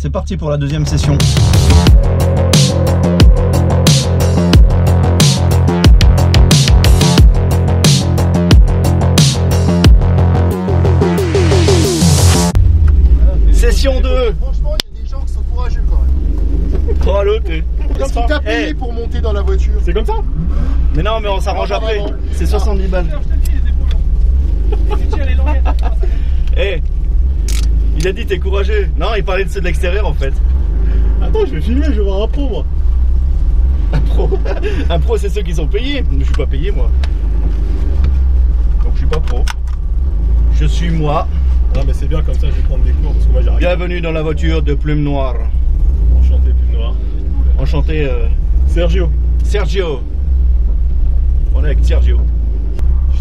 c'est parti pour la deuxième session. Session 2 Franchement, il y a des gens qui sont courageux quand même. Oh l'autre eh. Est-ce qu'il t'a payé pour monter dans la voiture. C'est comme ça Mais non mais on s'arrange Ah, après, c'est 70 balles. Eh Il a dit t'es courageux. Non il parlait de ceux de l'extérieur en fait. Attends, je vais filmer, je vais voir un pro moi. Un pro, un pro c'est ceux qui sont payés. Je suis pas payé moi. Donc je suis pas pro. Je suis moi. Non mais c'est bien comme ça, je vais prendre des cours parce que moi j'arrive. Bienvenue dans la voiture de Plume Noire. Enchanté, plus noir. Enchanté euh, Sergio, Sergio. On est avec Sergio.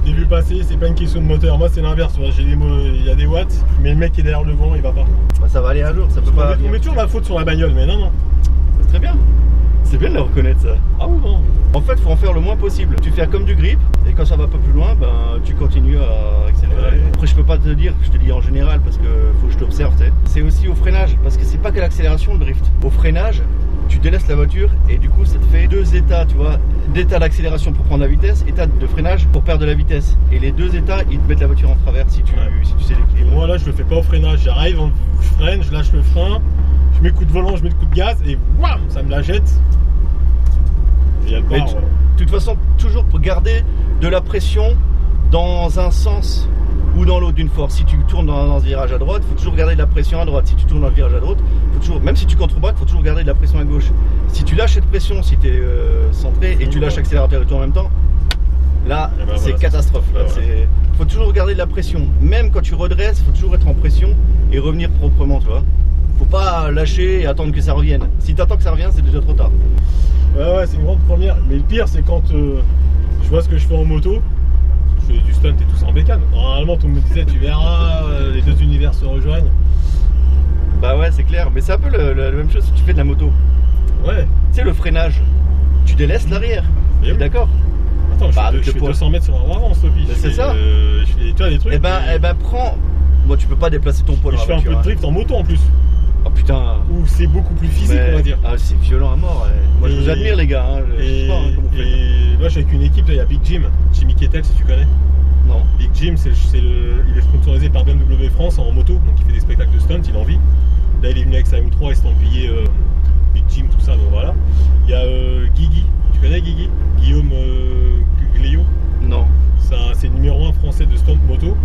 T'ai vu passer, c'est pas une question de moteur. Moi c'est l'inverse, j'ai des il y a des watts, mais le mec qui est derrière le vent, il va pas. Bah, ça va aller un jour, ça peut On pas. met, on met toujours la faute sur la bagnole, mais non, non. C'est très bien. C'est bien de le reconnaître ça. Ah oui, non. En fait, faut en faire le moins possible. Tu fais comme du grip et quand ça va pas plus loin, ben tu continues à accélérer. Ouais. Après, je peux pas te dire, je te dis en général parce que faut que je t'observe. tu sais. C'est aussi au freinage parce que c'est pas que l'accélération le drift. Au freinage, tu délaisses la voiture et du coup, ça te fait deux états, tu vois, d'état d'accélération pour prendre la vitesse, état de freinage pour perdre de la vitesse. Et les deux états, ils te mettent la voiture en travers si tu, Ouais. si tu sais l'équilibre. moi là, je le fais pas au freinage. J'arrive, je freine, je lâche le frein, je mets coup de volant, je mets le coup de gaz et wham, ça me la jette. Et il y a le Mais bar, tu- ouais. De toute façon, toujours pour garder de la pression dans un sens ou dans l'autre d'une force. Si tu tournes dans, dans ce virage à droite, faut toujours garder de la pression à droite. Si tu tournes dans le virage à droite, faut toujours, même si tu contrebraques, faut toujours garder de la pression à gauche. Si tu lâches cette pression, si tu es centré et tu lâches l'accélérateur et tout en même temps, là, Eh ben c'est voilà, catastrophe. là. ouais, faut toujours garder de la pression. Même quand tu redresses, faut toujours être en pression et revenir proprement, tu vois. Faut pas lâcher et attendre que ça revienne. Si tu attends que ça revienne, c'est déjà trop tard. Ouais, ouais, c'est une grande première. Mais le pire, c'est quand euh, je vois ce que je fais en moto. Du stunt et tout ça en bécane. Normalement, tout le monde me disait, tu verras, euh, les deux univers se rejoignent. Bah ouais, c'est clair. Mais c'est un peu le- le- la même chose si tu fais de la moto. Ouais. Tu sais, le freinage, tu délaisses l'arrière. Mais T'es oui. d'accord Attends, je Bah, fais, deux- de je fais poids. 200 mètres sur un avant, Sophie. Je c'est fais, ça. euh, je fais, tu vois, des trucs. Eh ben, et- eh ben, prends. Bon, tu peux pas déplacer ton poids et dans je la fais un peu de hein. drift en moto en plus. Oh putain. Où c'est beaucoup plus physique, Mais- on va dire. Ah, c'est violent à mort. ouais. Moi, je Et- vous admire, les gars. hein. Je sais Et, pas hein, comment vous et moi, je suis avec une équipe, là, il y a Big Jim, Jimmy Kettel, si tu connais. Non. Big Jim, c'est, c'est le- il est sponsorisé par BMW France en moto, donc il fait des spectacles de stunt, il en vit. Là, il est venu avec sa M3 estampillé euh, Big Jim, tout ça, donc voilà. Il y a euh, Guigui, tu connais Guigui? Guillaume euh, Non. c'est le numéro 1 français de stunt moto,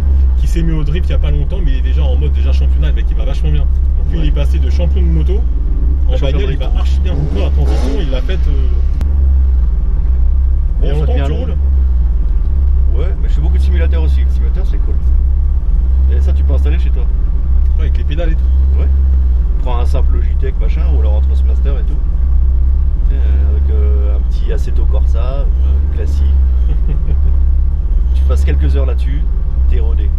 qui s'est mis au drift il n'y a pas longtemps, mais il est déjà en mode déjà championnat, le mec il va vachement bien. Donc lui, Ouais. il est passé de champion de moto en bagnole, il va archi bien. La transition, il l'a faite. Euh... Bon, que devient tu roules Ouais, mais je fais beaucoup de simulateurs aussi. Le simulateur, c'est cool. Et ça, tu peux installer chez toi. Ouais, avec les pédales et tout. Ouais. Prends un simple Logitech, machin, ou alors un Transmaster et tout. Euh, avec euh, un petit Assetto Corsa, euh, classique. tu passes quelques heures là-dessus, t'es rodé.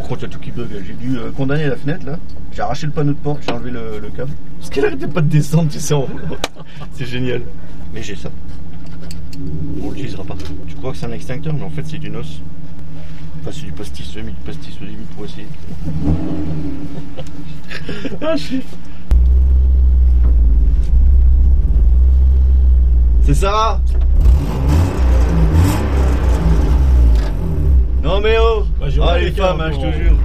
Y a tout qui bug. J'ai dû euh, condamner la fenêtre là. J'ai arraché le panneau de porte, j'ai enlevé le, le câble. Parce qu'elle arrêtait pas de descendre, tu sais. c'est génial. Mais j'ai ça. On l'utilisera pas. Tu crois que c'est un extincteur, mais en fait, c'est du nos. Enfin, c'est du pastis, j'ai du pastis au pour essayer. Ah. C'est Sarah Non mais oh Bah, Ah les femmes, hein, je te jure.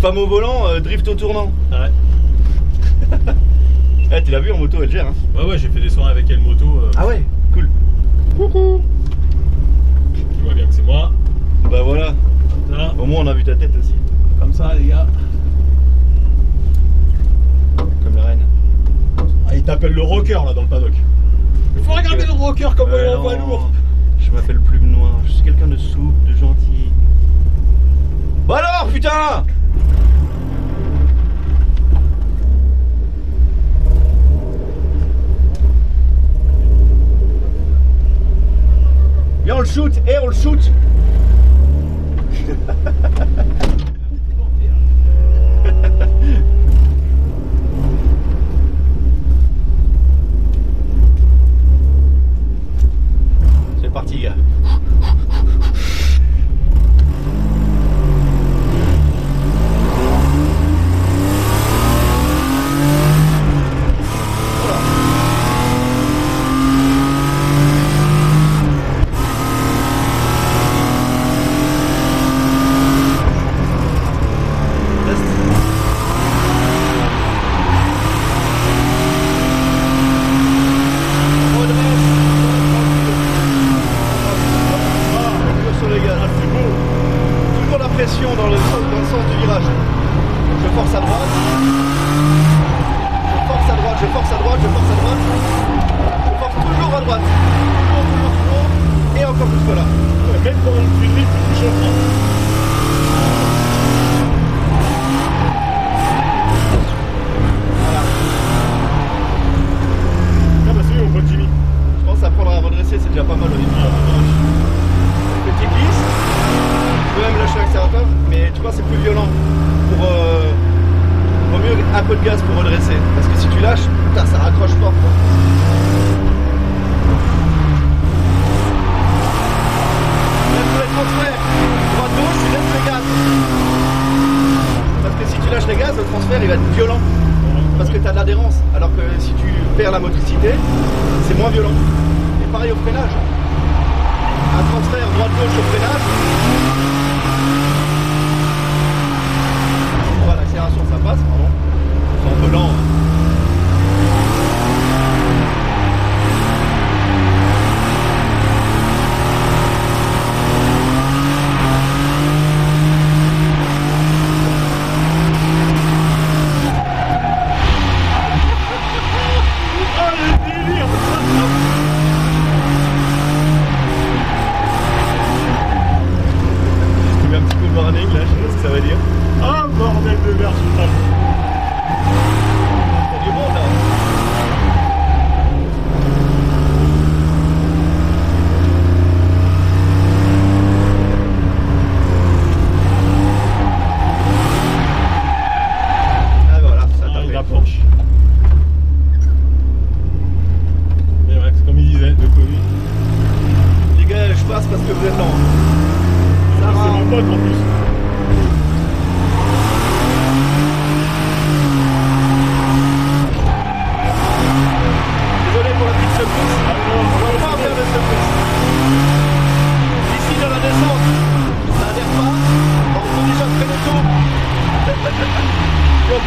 Femme au volant, euh, drift au tournant. Ouais. Eh, tu l'as vu en moto, elle gère. Hein. Ouais, ouais, j'ai fait des soirées avec elle moto. euh, Ah ouais Cool. Coucou Tu vois bien que c'est moi. Bah voilà, Là, au moins on a vu ta tête aussi. comme ça, les gars. Comme la reine. Ah, il t'appelle le rocker là dans le paddock. Il faut regarder le rocker comme Ouais, il envoie non, lourd. Je m'appelle Plume Noire, je suis quelqu'un de souple, de gentil. Bon alors, putain on le shoot, et on le shoot de gaz pour redresser. Parce que si tu lâches, putain, ça raccroche fort. Parce que si tu lâches les gaz, le transfert il va te violer.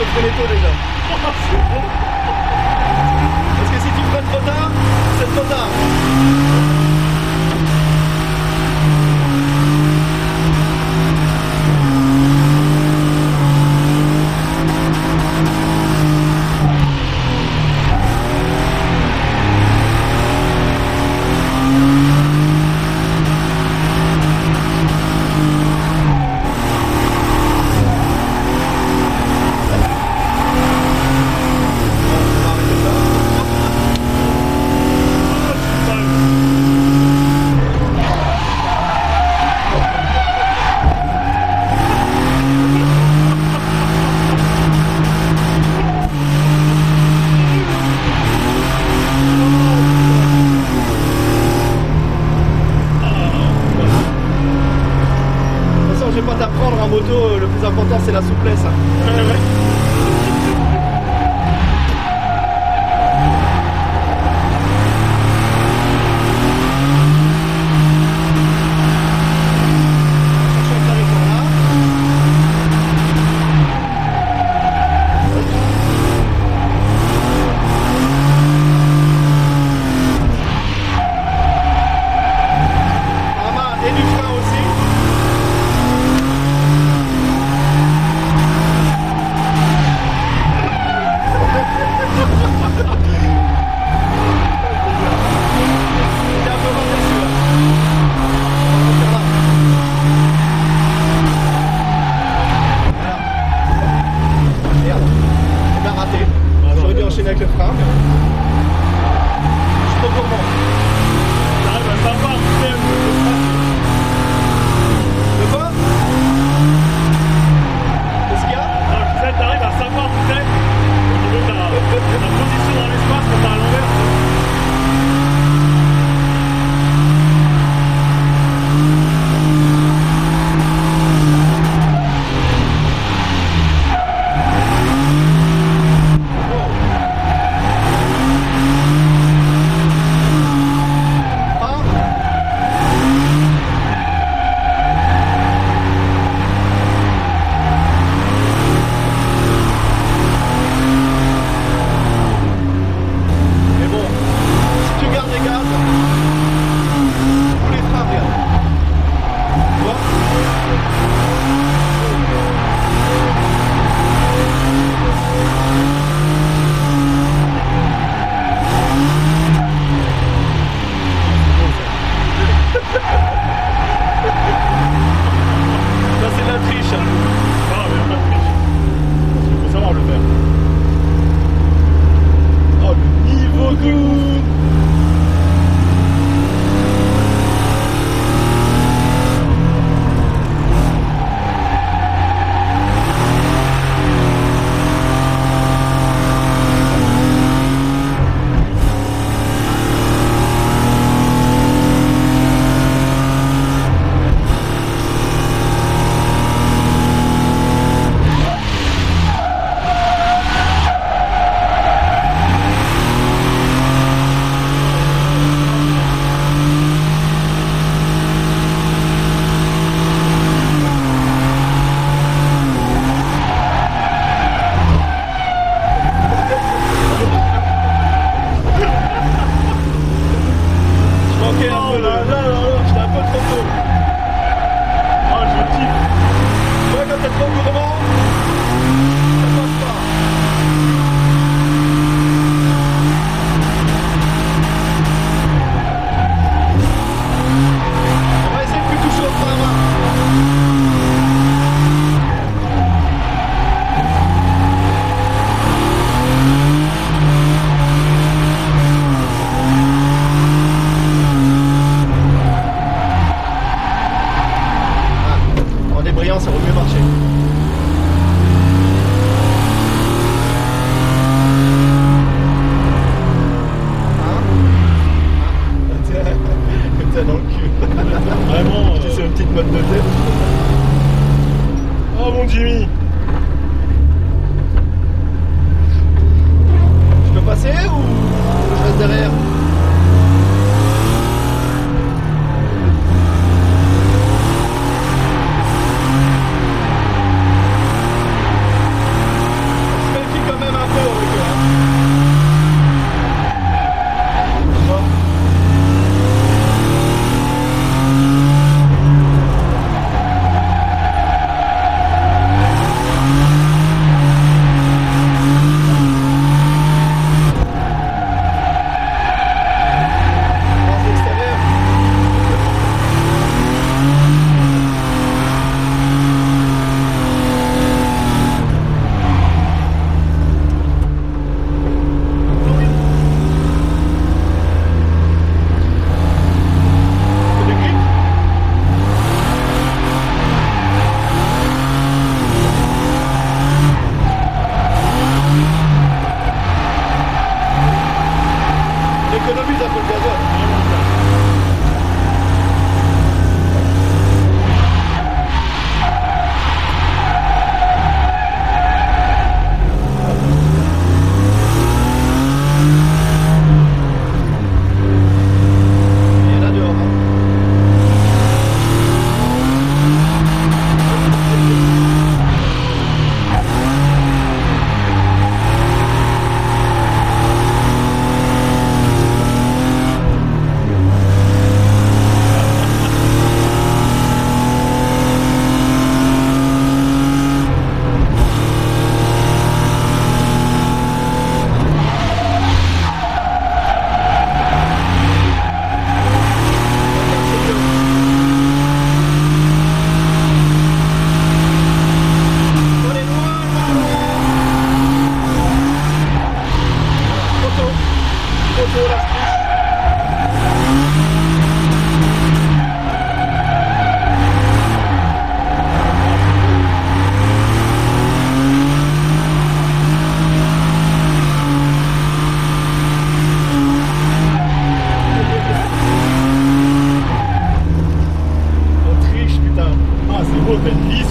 peu trop les taux déjà. Parce que si tu freines trop tard, c'est trop tard. comment.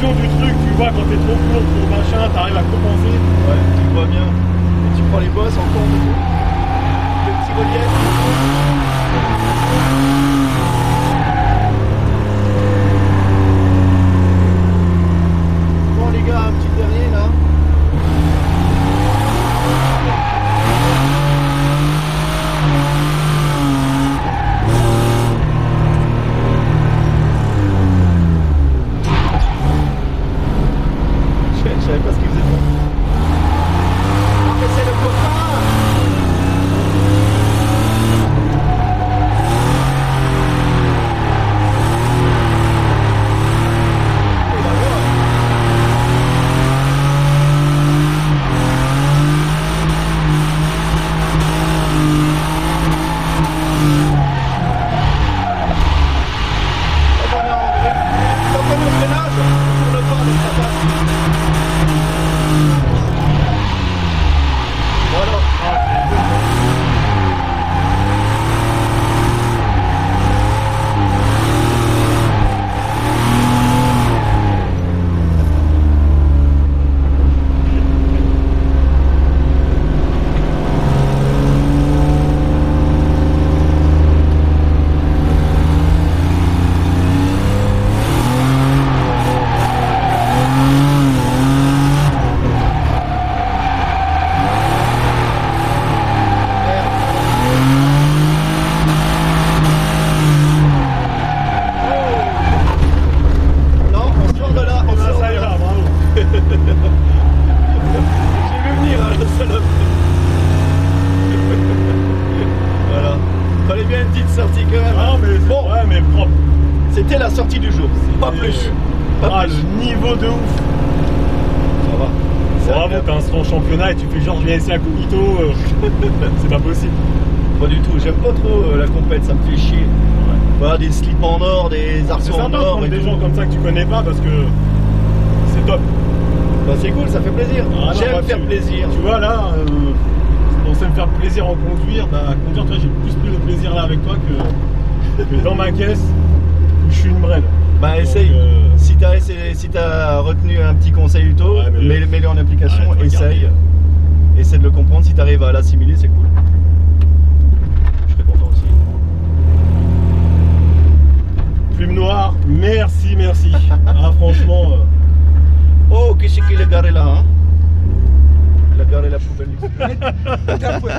du truc, tu vois, quand t'es trop court, trop machin, t'arrives à compenser. Ouais, tu vois bien. Et tu prends les bosses en compte. Le petit relief. Je je savais pas championnat et tu fais genre je viens essayer à Cognito, euh, c'est pas possible. Pas du tout. J'aime pas trop euh, la compète, ça me fait chier. Voilà, des slips en or, des arceaux en or et des tout. gens comme ça que tu connais pas parce que c'est top. Bah, c'est cool, ça fait plaisir. Ah, J'aime faire tu- plaisir. Tu vois là, euh, on sait me faire plaisir en conduire, bah conduire toi j'ai plus pris de plaisir là avec toi que, que dans ma caisse où je suis une brêle. Bah, Donc, essaye. euh, Si t'as essayé- si t'as retenu un petit conseil Uto, Ouais, mais- mets- mets-le en application, Ouais, essaye. regarder. Essaie de le comprendre. Si t'arrives à l'assimiler, c'est cool. Je serais content aussi. Plume noire, merci, merci. ah franchement, euh, Oh, qu'est-ce qu'il a garé là hein? Il a garé la poubelle.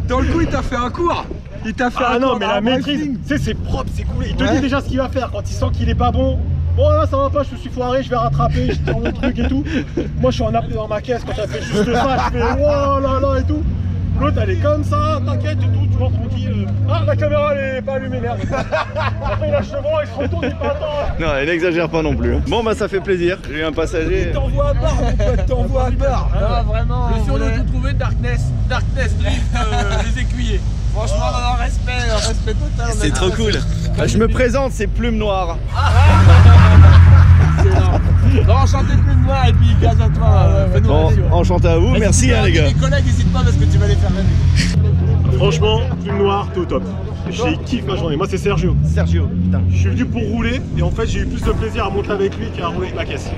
Dans le coup, il t'a fait un cours. Il t'a fait ah un non cours mais la maîtrise, tu sais c'est propre, c'est cool. Il te Ouais. dit déjà ce qu'il va faire quand il sent qu'il est pas bon. Bon là ça va pas, je me suis foiré, je vais rattraper, je tire le truc et tout. Moi je suis en appelé dans ma caisse quand elle fait juste ça, je fais oh là là et tout. L'autre elle est comme ça, t'inquiète et tout, tu vois tranquille. Ah la caméra elle est pas allumée merde. Après il lâche le vent, il se retourne, il pas attends. Non, il n'exagère pas non plus. hein. Bon, bah ça fait plaisir. J'ai eu un passager. T'envoies à part, mon pote, t'envoies à part. Ah, vraiment. Le surnom tout trouvé Darkness, Darkness Drift, euh, les écuyers. Franchement, non, non, respect, euh, respect total. on a- C'est trop cool. Bah, je me présente, c'est Plume Noire. Excellent. Non, enchanté plus de moi et puis gaz à toi, euh, fais-nous Bon, radio. enchanté à vous. Et si Merci veux hein, les gars. Tes collègues, n'hésite pas parce que tu vas les faire rêver. Franchement, plume noire, t'es au top. J'ai kiffé ma journée. Moi c'est Sergio. Sergio, putain. Je suis venu pour rouler et en fait j'ai eu plus de plaisir à monter avec lui qu'à rouler avec ma caisse.